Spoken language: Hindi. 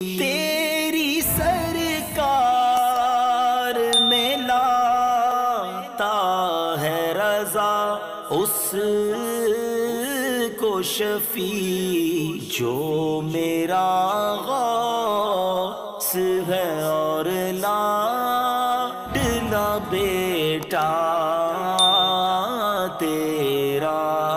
तेरी सरकार में लाता है रजा उस को शफी जो मेरा गौस है और ला बेटा तेरा।